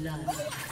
blood.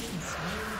Blue team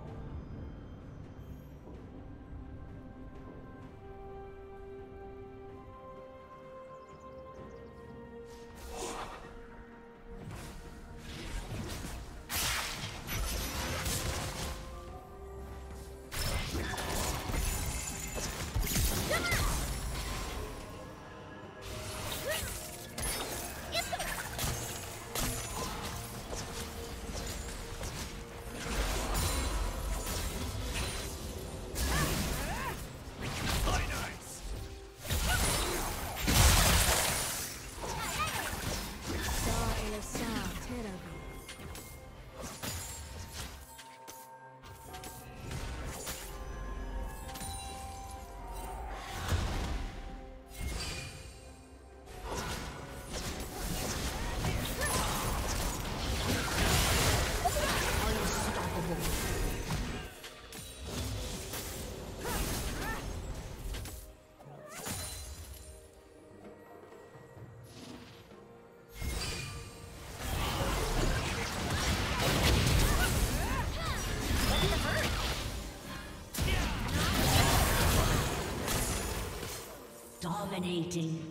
Dominating.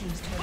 Team's turret